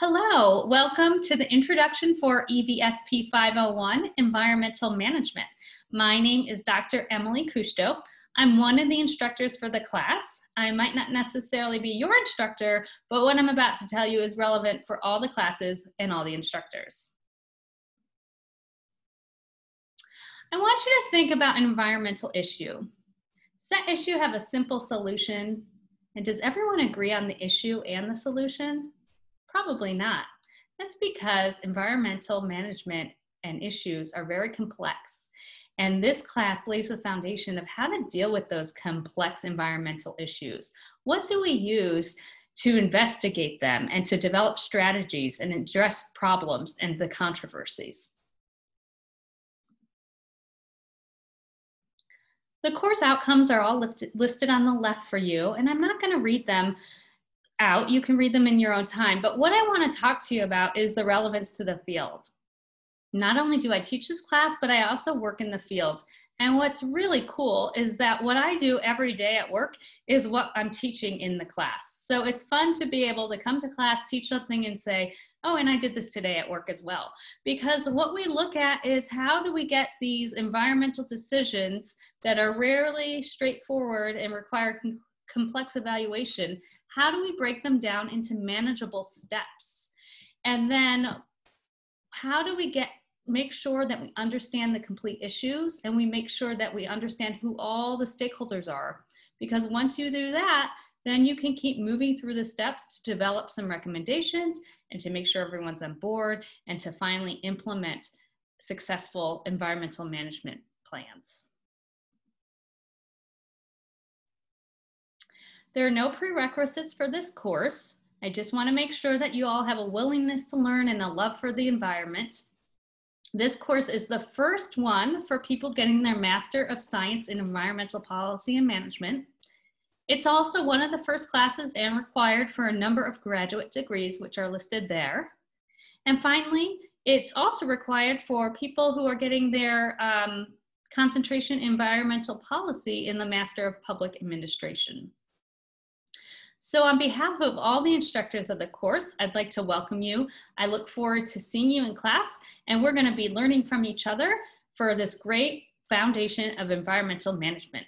Hello, welcome to the introduction for EVSP 501, Environmental Management. My name is Dr. Emily Kushto. I'm one of the instructors for the class. I might not necessarily be your instructor, but what I'm about to tell you is relevant for all the classes and all the instructors. I want you to think about an environmental issue. Does that issue have a simple solution? And does everyone agree on the issue and the solution? Probably not. That's because environmental management and issues are very complex. And this class lays the foundation of how to deal with those complex environmental issues. What do we use to investigate them and to develop strategies and address problems and the controversies? The course outcomes are all listed on the left for you, and I'm not going to read them out. You can read them in your own time. But what I want to talk to you about is the relevance to the field. Not only do I teach this class, but I also work in the field. And what's really cool is that what I do every day at work is what I'm teaching in the class. So it's fun to be able to come to class, teach something, and say, oh, and I did this today at work as well. Because what we look at is how do we get these environmental decisions that are rarely straightforward and require complex evaluation, how do we break them down into manageable steps? And then how do we get make sure that we understand the complete issues and we make sure that we understand who all the stakeholders are because once you do that then you can keep moving through the steps to develop some recommendations and to make sure everyone's on board and to finally implement successful environmental management plans. There are no prerequisites for this course. I just want to make sure that you all have a willingness to learn and a love for the environment. This course is the first one for people getting their Master of Science in Environmental Policy and Management. It's also one of the first classes and required for a number of graduate degrees, which are listed there. And finally, it's also required for people who are getting their um, concentration environmental policy in the Master of Public Administration. So on behalf of all the instructors of the course, I'd like to welcome you. I look forward to seeing you in class and we're gonna be learning from each other for this great foundation of environmental management.